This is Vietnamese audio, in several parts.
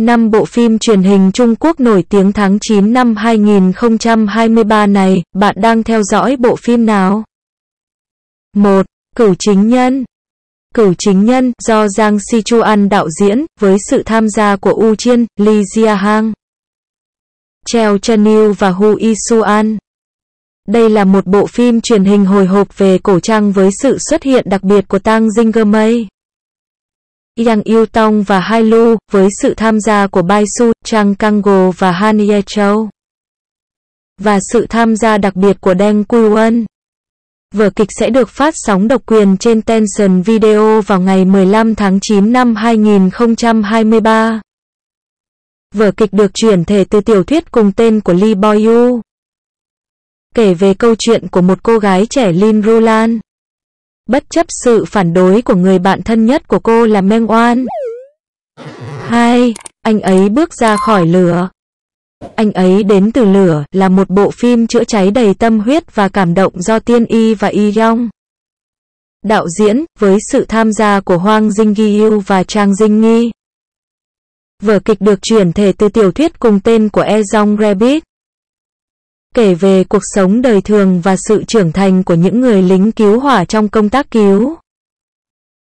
Năm bộ phim truyền hình Trung Quốc nổi tiếng tháng 9 năm 2023 này, bạn đang theo dõi bộ phim nào? 1. Cửu chính nhân Cửu chính nhân, do Giang Si Chuan đạo diễn, với sự tham gia của U Chiên, Li Jia Hang, Treo Chen Yu và Hu Yi Đây là một bộ phim truyền hình hồi hộp về cổ trang với sự xuất hiện đặc biệt của Tang Jingermei. Yang Yêu Tong và Hai Lu, với sự tham gia của Bai Su, Chang Kango và Han Ye Châu. Và sự tham gia đặc biệt của Deng Quy Vở kịch sẽ được phát sóng độc quyền trên Tencent Video vào ngày 15 tháng 9 năm 2023. Vở kịch được chuyển thể từ tiểu thuyết cùng tên của Lee Boyu. Kể về câu chuyện của một cô gái trẻ Lin Rulan. Bất chấp sự phản đối của người bạn thân nhất của cô là Meng Oan. 2. Anh ấy bước ra khỏi lửa. Anh ấy đến từ lửa là một bộ phim chữa cháy đầy tâm huyết và cảm động do Tiên Y và Y Yong. Đạo diễn, với sự tham gia của Hoang Jing Gyu và Trang Jing Nghi. Vở kịch được chuyển thể từ tiểu thuyết cùng tên của E Jong Rabbit. Kể về cuộc sống đời thường và sự trưởng thành của những người lính cứu hỏa trong công tác cứu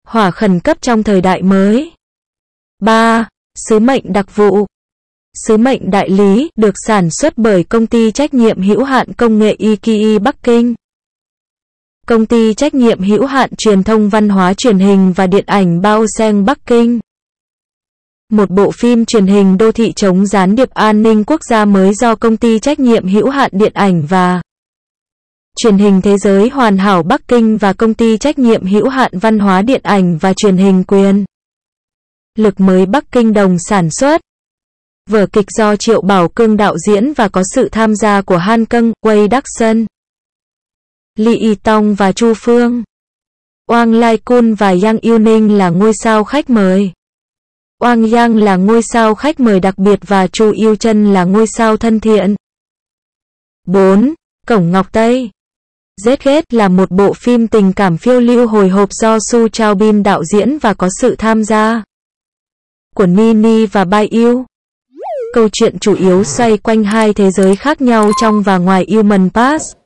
hỏa khẩn cấp trong thời đại mới. 3. Sứ mệnh đặc vụ Sứ mệnh đại lý được sản xuất bởi công ty trách nhiệm hữu hạn công nghệ Iki Bắc Kinh. Công ty trách nhiệm hữu hạn truyền thông văn hóa truyền hình và điện ảnh Bao Seng Bắc Kinh. Một bộ phim truyền hình đô thị chống gián điệp an ninh quốc gia mới do công ty trách nhiệm hữu hạn điện ảnh và truyền hình thế giới hoàn hảo Bắc Kinh và công ty trách nhiệm hữu hạn văn hóa điện ảnh và truyền hình quyền lực mới Bắc Kinh đồng sản xuất. Vở kịch do Triệu Bảo Cương đạo diễn và có sự tham gia của Han Cân, Wei Đắc Sơn, Lee Y Tong và Chu Phương. Wang Lai Kun và Yang Yêu Ninh là ngôi sao khách mời. Wang Yang là ngôi sao khách mời đặc biệt và Chu Yêu Chân là ngôi sao thân thiện. 4. Cổng Ngọc Tây Giết ghét là một bộ phim tình cảm phiêu lưu hồi hộp do Su Chao Bin đạo diễn và có sự tham gia của Nini và Bai Yêu. Câu chuyện chủ yếu xoay quanh hai thế giới khác nhau trong và ngoài Human Pass.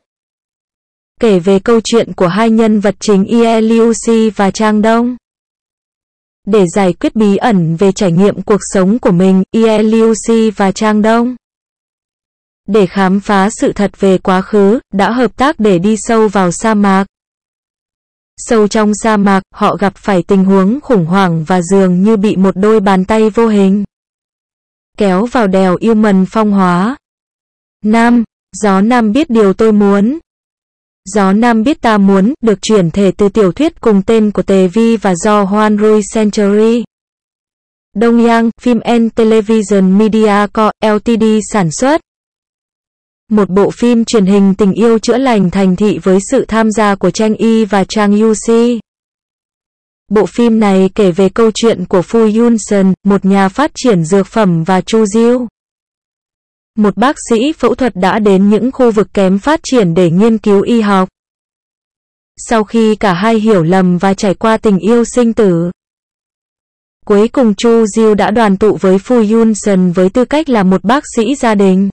Kể về câu chuyện của hai nhân vật chính Ie Liu Si và Trang Đông. Để giải quyết bí ẩn về trải nghiệm cuộc sống của mình, Ieliusi và Trang Đông. Để khám phá sự thật về quá khứ, đã hợp tác để đi sâu vào sa mạc. Sâu trong sa mạc, họ gặp phải tình huống khủng hoảng và dường như bị một đôi bàn tay vô hình kéo vào đèo yêu mần phong hóa. Nam, gió Nam biết điều tôi muốn. Gió Nam biết ta muốn, được chuyển thể từ tiểu thuyết cùng tên của Tề Vi và do Hoan Rui Century. Đông Yang, phim and Television Media Co. Ltd sản xuất. Một bộ phim truyền hình tình yêu chữa lành thành thị với sự tham gia của Trang Y và Trang Yu Si. Bộ phim này kể về câu chuyện của Fu Yunsen, một nhà phát triển dược phẩm và Chu Diêu. Một bác sĩ phẫu thuật đã đến những khu vực kém phát triển để nghiên cứu y học. Sau khi cả hai hiểu lầm và trải qua tình yêu sinh tử, cuối cùng Chu Diêu đã đoàn tụ với Fu Yunsen với tư cách là một bác sĩ gia đình.